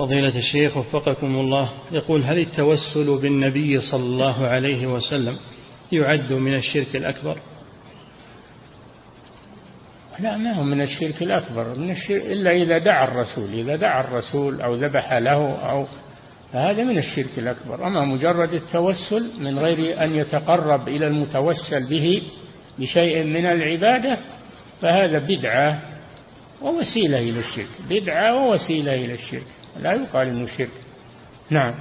فضيلة الشيخ وفقكم الله. يقول هل التوسل بالنبي صلى الله عليه وسلم يعد من الشرك الأكبر؟ لا ما هو من الشرك الأكبر. من الشرك إلا إذا دعا الرسول. إذا دعا الرسول أو ذبح له أو فهذا من الشرك الأكبر. أما مجرد التوسل من غير أن يتقرب إلى المتوسل به بشيء من العبادة فهذا بدعة ووسيلة إلى الشرك. بدعة ووسيلة إلى الشرك. لا يقال إنه شرك. نعم.